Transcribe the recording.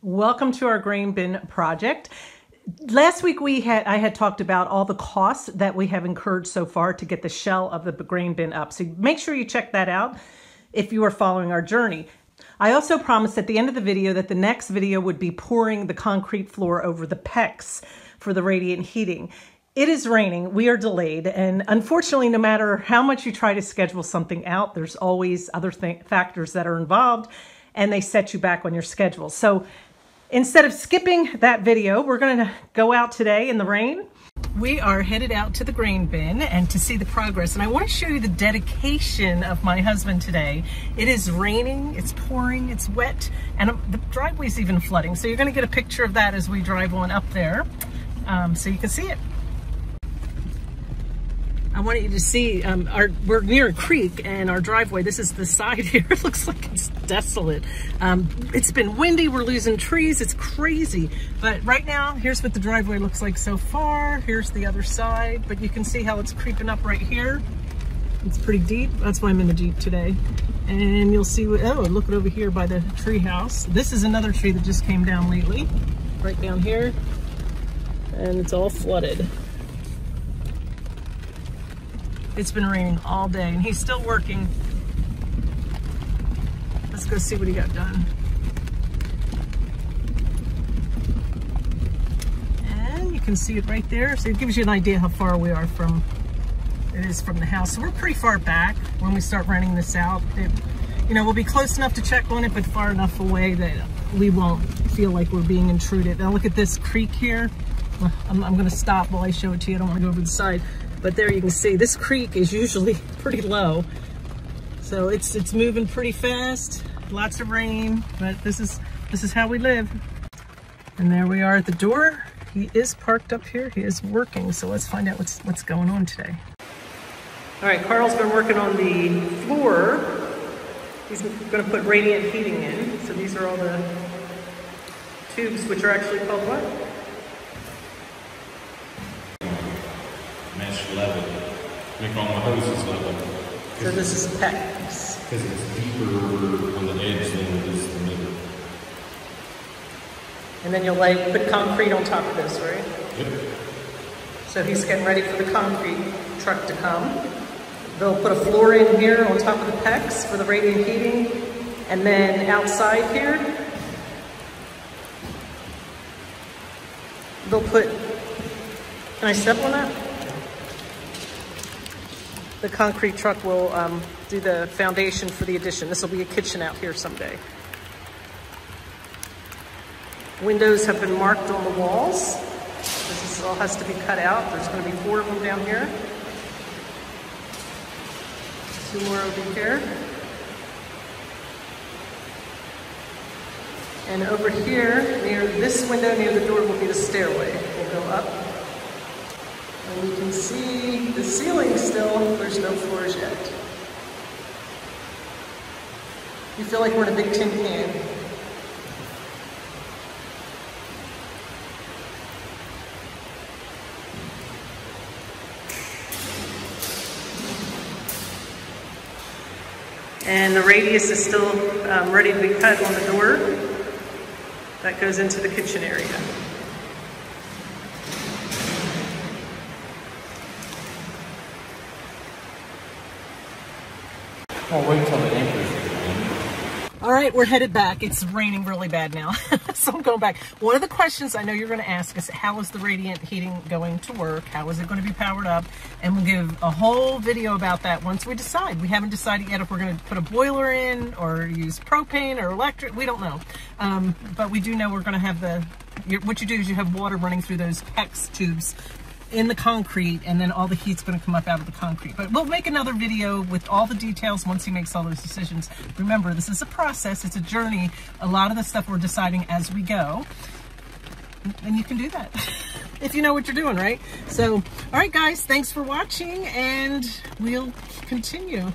Welcome to our grain bin project. Last week we had I had talked about all the costs that we have incurred so far to get the shell of the grain bin up. So make sure you check that out if you are following our journey. I also promised at the end of the video that the next video would be pouring the concrete floor over the PEX for the radiant heating. It is raining, we are delayed, and unfortunately, no matter how much you try to schedule something out, there's always other factors that are involved and they set you back on your schedule. So Instead of skipping that video, we're gonna go out today in the rain. We are headed out to the grain bin and to see the progress. And I wanna show you the dedication of my husband today. It is raining, it's pouring, it's wet, and the driveway's even flooding. So you're gonna get a picture of that as we drive on up there um, so you can see it. I want you to see, um, our, we're near a creek and our driveway, this is the side here, it looks like it's desolate. Um, it's been windy, we're losing trees, it's crazy. But right now, here's what the driveway looks like so far. Here's the other side, but you can see how it's creeping up right here. It's pretty deep, that's why I'm in the Jeep today. And you'll see, what, oh, look at over here by the tree house. This is another tree that just came down lately, right down here. And it's all flooded. It's been raining all day and he's still working. Go see what he got done. And you can see it right there. So it gives you an idea how far we are from, it is from the house. So we're pretty far back when we start running this out. It, you know, we'll be close enough to check on it, but far enough away that we won't feel like we're being intruded. Now look at this creek here. I'm, I'm gonna stop while I show it to you. I don't wanna go over the side. But there you can see this creek is usually pretty low. So it's it's moving pretty fast. Lots of rain, but this is this is how we live. And there we are at the door. He is parked up here. He is working. So let's find out what's what's going on today. All right, Carl's been working on the floor. He's going to put radiant heating in. So these are all the tubes, which are actually called what? Mesh level. Make all my hoses level. So this is PEX. Because it's deeper on the edge than it is in the middle. And then you'll like put concrete on top of this, right? Yep. So he's getting ready for the concrete truck to come. They'll put a floor in here on top of the PEX for the radiant heating. And then outside here, they'll put, can I step on that? The concrete truck will um, do the foundation for the addition. This will be a kitchen out here someday. Windows have been marked on the walls. This all has to be cut out. There's going to be four of them down here. Two more over here. And over here, near this window near the door will be the stairway. We'll go up and you can see the ceiling still, there's no floors yet. You feel like we're in a big tin can. And the radius is still um, ready to be cut on the door. That goes into the kitchen area. Wait until the anchors all right, we're headed back. It's raining really bad now, so I'm going back. One of the questions I know you're going to ask is how is the radiant heating going to work? How is it going to be powered up? And we'll give a whole video about that once we decide. We haven't decided yet if we're going to put a boiler in or use propane or electric. We don't know. Um, but we do know we're going to have the, what you do is you have water running through those PEX tubes in the concrete and then all the heat's going to come up out of the concrete. But we'll make another video with all the details once he makes all those decisions. Remember, this is a process. It's a journey. A lot of the stuff we're deciding as we go. And you can do that if you know what you're doing, right? So, all right, guys, thanks for watching and we'll continue.